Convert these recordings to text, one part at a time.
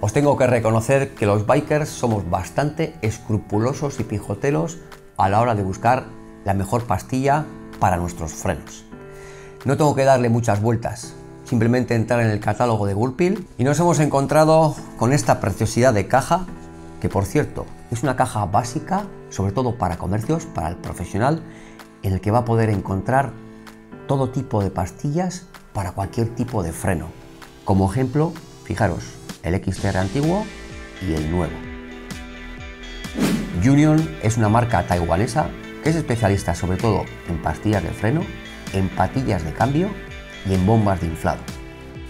Os tengo que reconocer que los bikers somos bastante escrupulosos y pijoteros a la hora de buscar la mejor pastilla para nuestros frenos. No tengo que darle muchas vueltas, simplemente entrar en el catálogo de Gulpil y nos hemos encontrado con esta preciosidad de caja, que por cierto es una caja básica, sobre todo para comercios, para el profesional, en el que va a poder encontrar todo tipo de pastillas para cualquier tipo de freno. Como ejemplo, fijaros, el XTR antiguo y el nuevo. Union es una marca taiwanesa que es especialista sobre todo en pastillas de freno, en patillas de cambio y en bombas de inflado.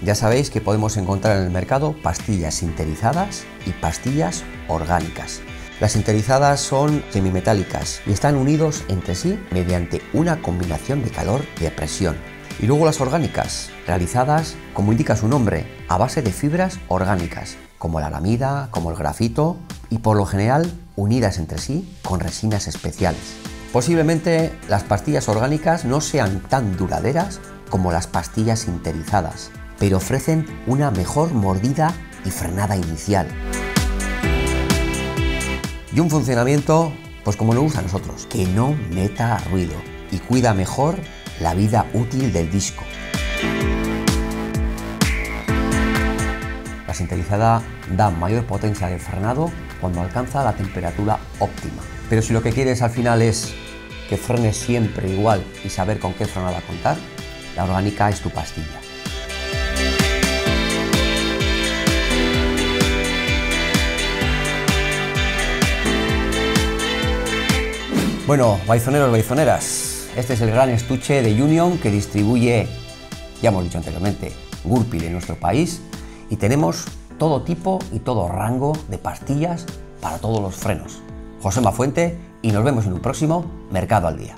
Ya sabéis que podemos encontrar en el mercado pastillas sinterizadas y pastillas orgánicas. Las sinterizadas son semimetálicas y están unidos entre sí mediante una combinación de calor y de presión. Y luego las orgánicas, realizadas, como indica su nombre, a base de fibras orgánicas, como la aramida, como el grafito, y por lo general unidas entre sí con resinas especiales. Posiblemente las pastillas orgánicas no sean tan duraderas como las pastillas sinterizadas, pero ofrecen una mejor mordida y frenada inicial. Y un funcionamiento, pues como nos gusta a nosotros, que no meta ruido y cuida mejor la vida útil del disco. La sinterizada da mayor potencia de frenado cuando alcanza la temperatura óptima. Pero si lo que quieres al final es que frenes siempre igual y saber con qué frenada contar, la orgánica es tu pastilla. Bueno, baizoneros, baizoneras, este es el gran estuche de Union que distribuye, ya hemos dicho anteriormente, Gurpil en nuestro país y tenemos todo tipo y todo rango de pastillas para todos los frenos. José Mafuente y nos vemos en un próximo Mercado al Día.